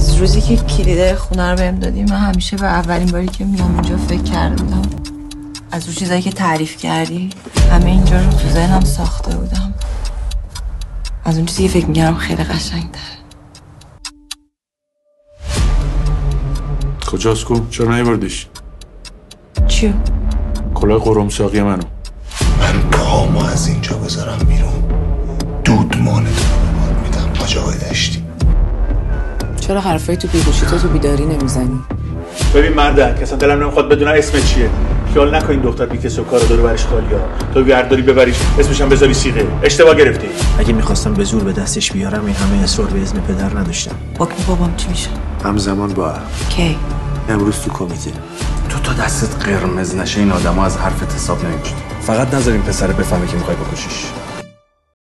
از روزی که کلیده خونه رو بهم دادی من همیشه به اولین باری که میام اینجا فکر کرده بودم از اون چیزایی که تعریف کردی همه اینجا رو تو ذهنم ساخته بودم از اون چیزی که فکر می‌کردم خیلی قشنگتر کجاست کو؟ چرا نیوردیش؟ چیو؟ کلاه قرمساقی منو من پامو از اینجا بذارم بیرون دودمان تو رو میدم آجای چرا حرفای تو بیگوشی تو تو بیداری نمی‌زنی؟ ببین مردک اصلا دلم نمی‌خواد بدونم اسم چیه. خیال نکن این دختر بیکس و کار داره برش خالیا تو برداری ببریش اسمش هم بذاری سیغه. اشتباه گرفتی. اگه می‌خواستم به زور به دستش بیارم این همه اصرار به اذن پدر نداشتم. حکم بابام چی میشه؟ همزمان با کی؟ امروز تو کمیته. تو تا دستت قرمز نشه این آدما از حرفت حساب نمیشه فقط نذاریم پسر بفهمه که می‌خوای بکشیش.